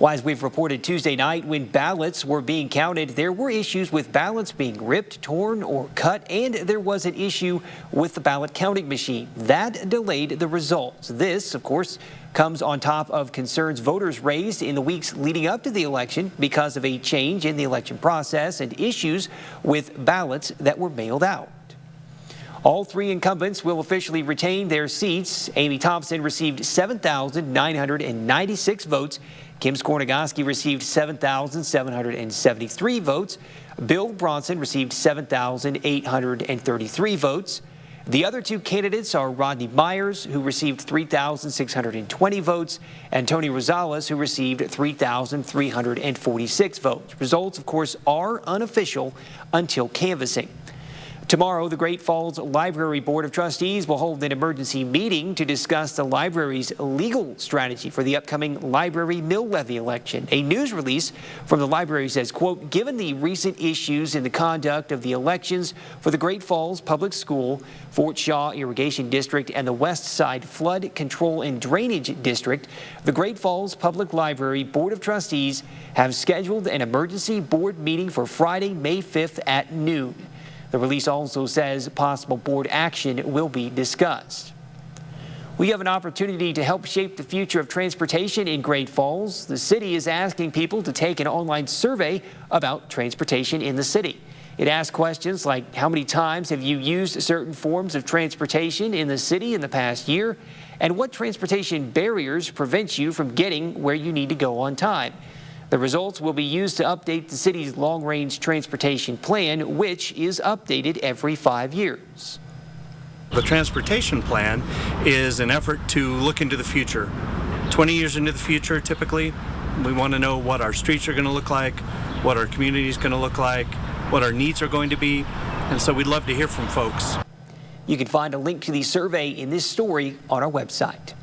Well, as we've reported Tuesday night, when ballots were being counted, there were issues with ballots being ripped, torn, or cut, and there was an issue with the ballot counting machine. That delayed the results. This, of course, comes on top of concerns voters raised in the weeks leading up to the election because of a change in the election process and issues with ballots that were mailed out. All three incumbents will officially retain their seats. Amy Thompson received 7,996 votes. Kim Skornogoski received 7,773 votes. Bill Bronson received 7,833 votes. The other two candidates are Rodney Myers, who received 3,620 votes, and Tony Rosales, who received 3,346 votes. Results, of course, are unofficial until canvassing. Tomorrow, the Great Falls Library Board of Trustees will hold an emergency meeting to discuss the library's legal strategy for the upcoming library mill levy election. A news release from the library says, quote, given the recent issues in the conduct of the elections for the Great Falls Public School, Fort Shaw Irrigation District, and the West Side Flood Control and Drainage District, the Great Falls Public Library Board of Trustees have scheduled an emergency board meeting for Friday, May 5th at noon. The release also says possible board action will be discussed. We have an opportunity to help shape the future of transportation in Great Falls. The city is asking people to take an online survey about transportation in the city. It asks questions like how many times have you used certain forms of transportation in the city in the past year and what transportation barriers prevent you from getting where you need to go on time. The results will be used to update the city's long-range transportation plan, which is updated every five years. The transportation plan is an effort to look into the future. 20 years into the future, typically, we want to know what our streets are going to look like, what our community is going to look like, what our needs are going to be, and so we'd love to hear from folks. You can find a link to the survey in this story on our website.